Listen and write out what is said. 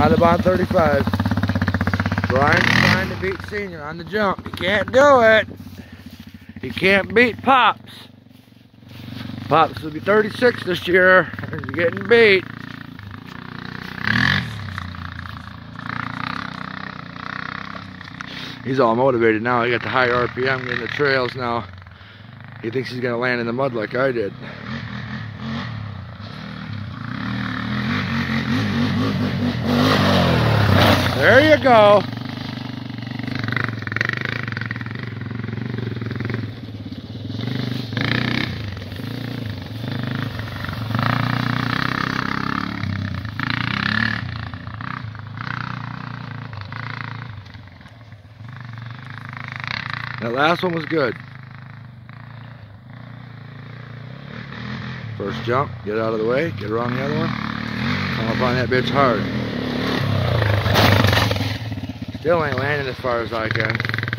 On the bottom 35. Brian's trying to beat Senior on the jump. He can't do it. He can't beat Pops. Pops will be 36 this year. He's getting beat. He's all motivated now. He got the high RPM getting the trails now. He thinks he's going to land in the mud like I did. There you go. That last one was good. First jump, get out of the way, get around the other one. Come up on that bitch hard. Still ain't landing as far as I can.